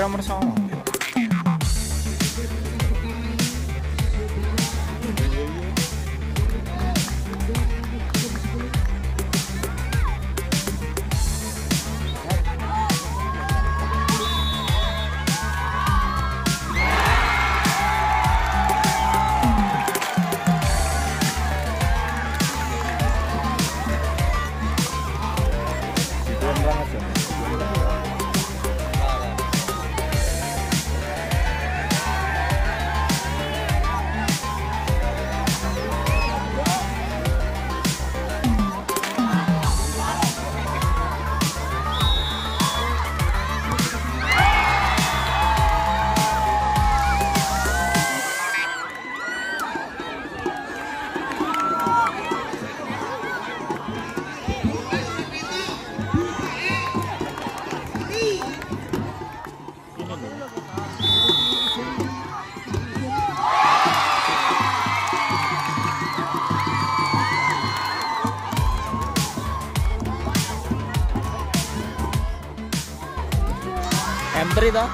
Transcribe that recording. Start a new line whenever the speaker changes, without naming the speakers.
Hampir nomor hembredo